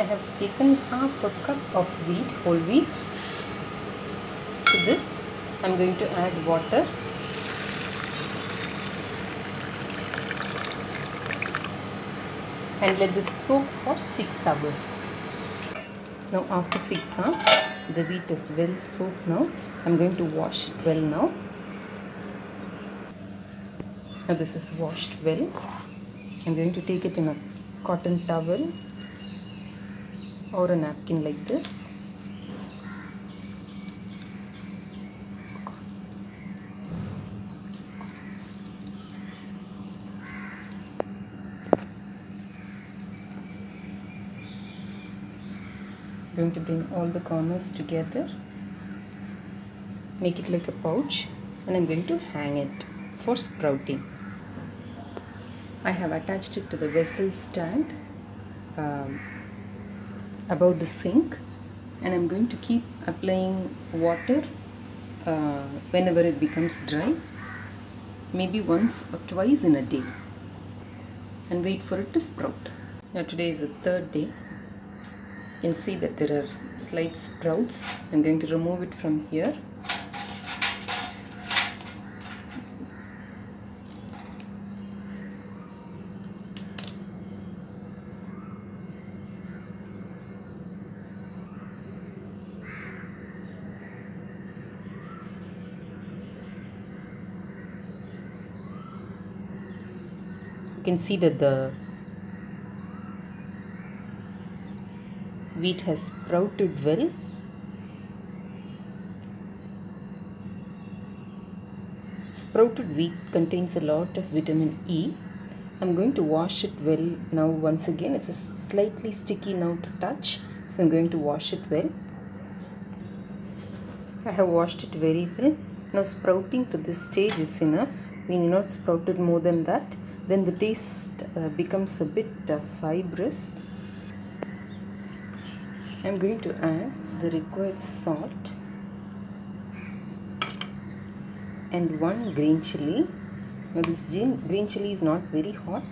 I have taken half a cup of wheat, whole wheat. To this, I'm going to add water. And let this soak for 6 hours. Now after 6 hours, the wheat is well soaked now. I'm going to wash it well now. Now this is washed well. I'm going to take it in a cotton towel or a napkin like this. going to bring all the corners together. Make it like a pouch. And I'm going to hang it for sprouting. I have attached it to the vessel stand. Um, above the sink and I'm going to keep applying water uh, whenever it becomes dry maybe once or twice in a day and wait for it to sprout. Now today is the third day. You can see that there are slight sprouts. I'm going to remove it from here you can see that the wheat has sprouted well. Sprouted wheat contains a lot of vitamin E. I'm going to wash it well now once again. It's a slightly sticky now to touch so I'm going to wash it well. I have washed it very well. Now sprouting to this stage is enough. We need not sprout it more than that then the taste uh, becomes a bit uh, fibrous. I'm going to add the required salt and one green chili. Now this green chili is not very hot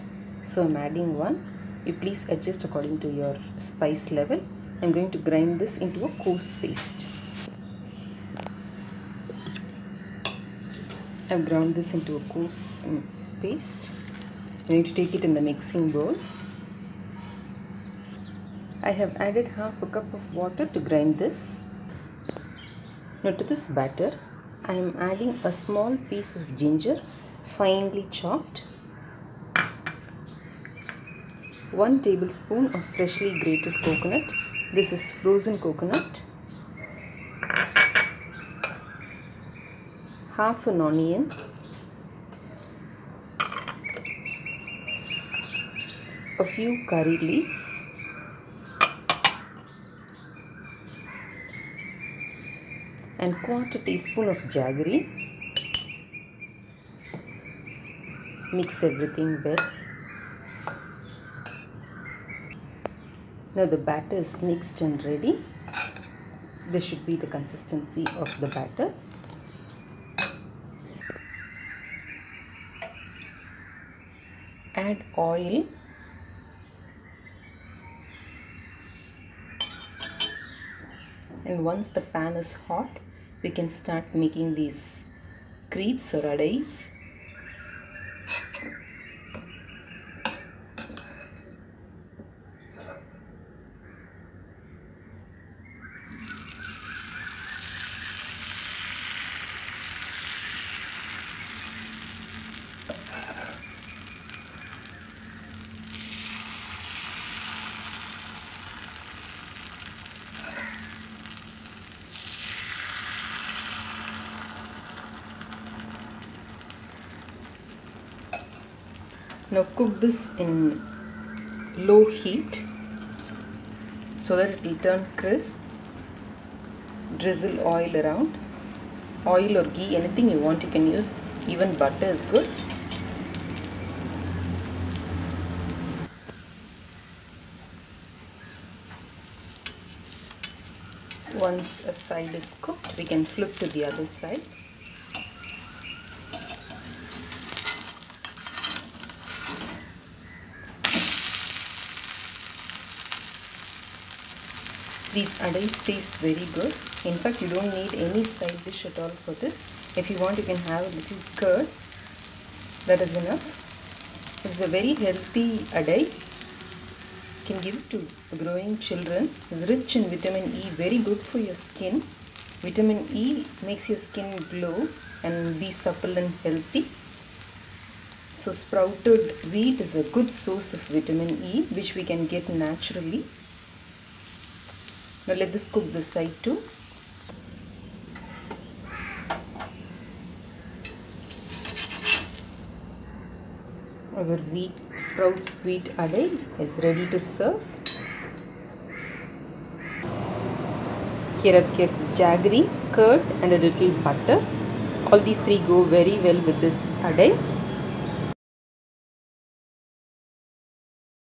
so I'm adding one. You please adjust according to your spice level. I'm going to grind this into a coarse paste. I've ground this into a coarse paste I'm going to take it in the mixing bowl I have added half a cup of water to grind this. Now to this batter, I am adding a small piece of ginger, finely chopped, 1 tablespoon of freshly grated coconut. This is frozen coconut. Half an onion. A few curry leaves. and quarter teaspoon of jaggery. Mix everything well. Now the batter is mixed and ready. This should be the consistency of the batter. Add oil and once the pan is hot we can start making these crepes or adais Now cook this in low heat so that it will turn crisp. Drizzle oil around. Oil or ghee, anything you want you can use. Even butter is good. Once a side is cooked, we can flip to the other side. These adais taste very good. In fact you don't need any side dish at all for this. If you want you can have a little curd. That is enough. Is a very healthy adai you can give it to growing children. It's rich in vitamin e very good for your skin. Vitamin e makes your skin glow and be supple and healthy. So sprouted wheat is a good source of vitamin E which we can get naturally. Now let this cook this side too. Our wheat sprout sweet adai is ready to serve. Here I've kept jaggery, curd and a little butter. All these three go very well with this adai.